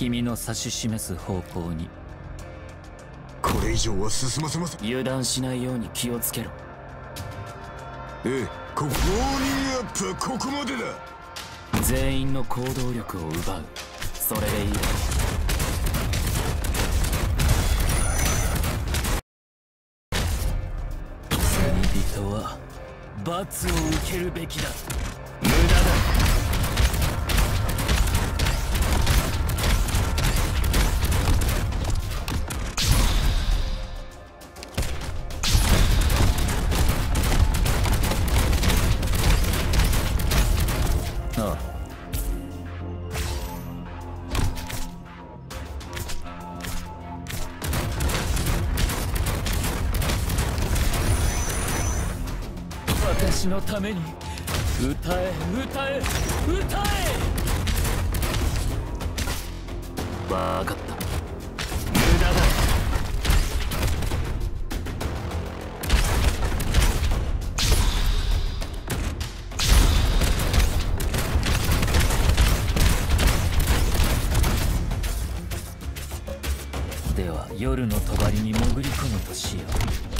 君の指し示す方向に。これ以上は進ませません。油断しないように気をつけろ。ええこウォーニングアップはここまでだ。全員の行動力を奪う。それでいいだろう。罪人は罰を受けるべきだ私のために歌え歌え歌えわかった無駄だでは夜の帳に潜り込むとしよう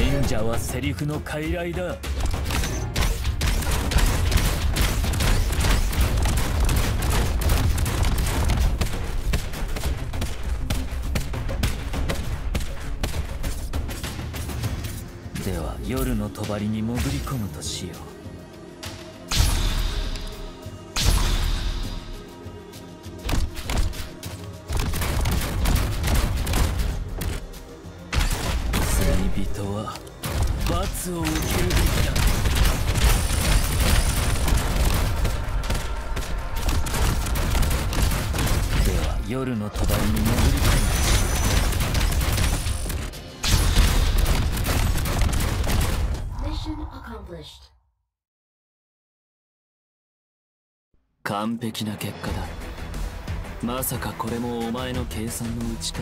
忍者はセリフの傀儡だ。では夜の帳に潜り込むとしよう。人は罰を受けるべきだ。では夜の帳に潜り.完璧な結果だ。まさかこれもお前の計算のうちか